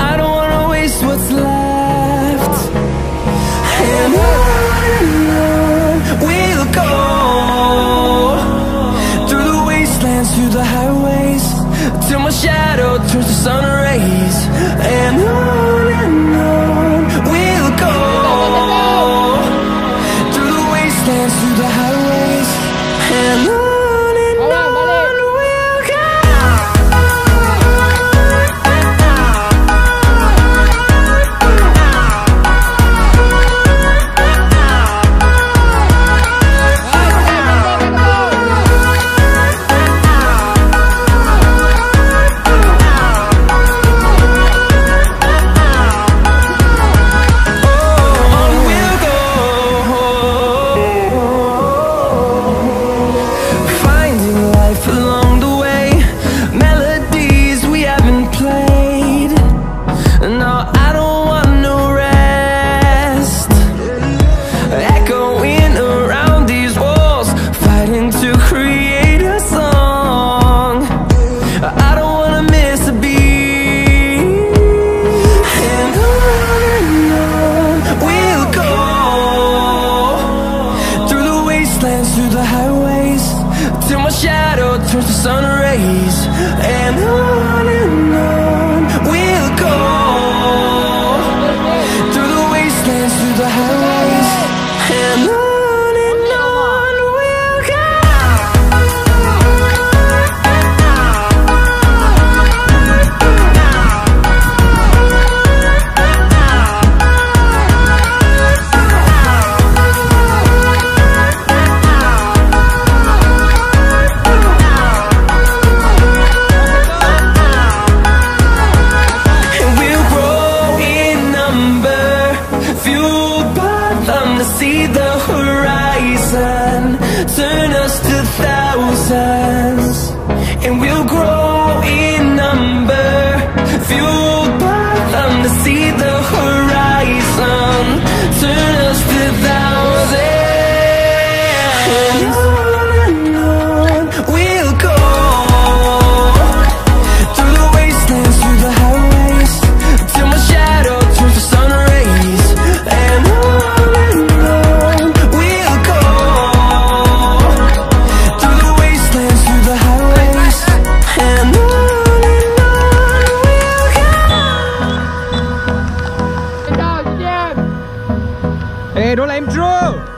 I we'll go Ê, đó là em Drew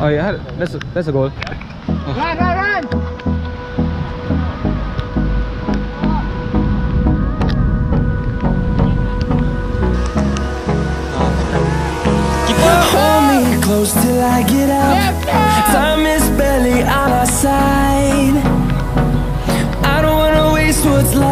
Oh yeah, that's a, that's a goal. Run, run, run! Hold me close till I get up. Time is barely on our side. I don't wanna waste what's left.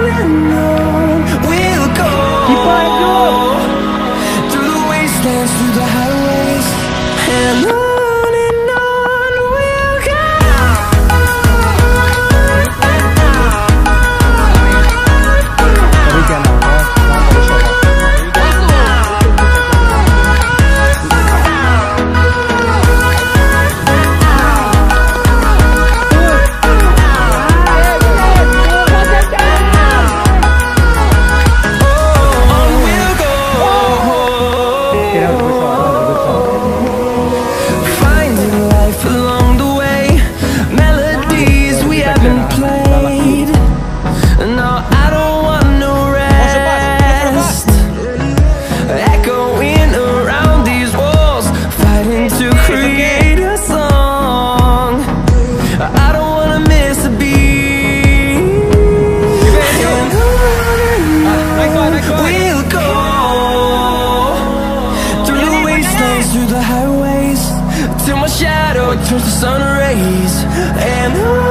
catch the sun rays and I